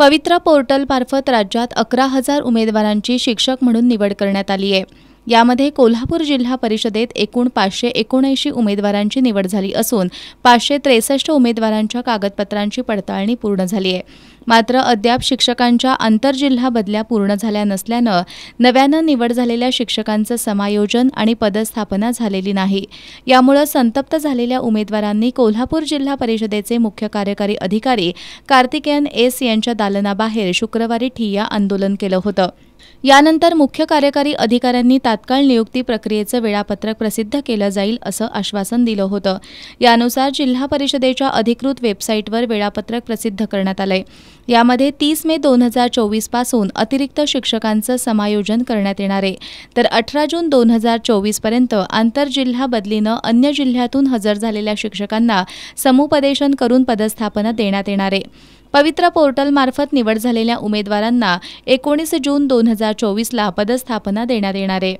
पवित्रा पोर्टलमार्फत राज्यात अकरा हजार उमेदवारांची शिक्षक म्हणून निवड करण्यात आली आहे. यामध्ये कोल्हापूर जिल्हा परिषदेत एकूण पाचशे एकोणऐंशी उमेदवारांची निवड झाली असून पाचशे त्रेसष्ट उमेदवारांच्या कागदपत्रांची पडताळणी पूर्ण झाली आहे. मात्र अद्याप शिक्षकांच्या आंतरजिल्हा बदल्या पूर्ण झाल्या नसल्यानं नव्यानं निवड झालेल्या शिक्षकांचं समायोजन आणि पदस्थापना झालेली नाही. यामुळं संतप्त झालेल्या उमेदवारांनी कोल्हापूर जिल्हा परिषदेचे मुख्य कार्यकारी अधिकारी कार्तिकेयन एस यांच्या दालनाबाहेर शुक्रवारी ठिय्या आंदोलन केलं होतं. यानंतर मुख्य कार्यकारी अधिकाऱ्यांनी तात्काळ नियुक्ती प्रक्रियेचं वेळापत्रक प्रसिद्ध केलं जाईल असं आश्वासन दिलं होतं. यानुसार जिल्हा परिषदेच्या अधिकृत वेबसाईटवर वेळापत्रक प्रसिद्ध करण्यात आलंय. यामध्ये तीस मे दोन हजार चोवीसपासून अतिरिक्त शिक्षकांचं समायोजन करण्यात येणार आहे. तर अठरा जून दोन हजार चोवीसपर्यंत आंतरजिल्हा बदलीनं अन्य जिल्ह्यातून हजर झालेल्या शिक्षकांना समुपदेशन करून पदस्थापना देण्यात येणार आहे. पवित्र पोर्टलमार्फत निवड झालेल्या उमेदवारांना एकोणीस जून दोन हजार चोवीसला पदस्थापना देण्यात येणार आहे.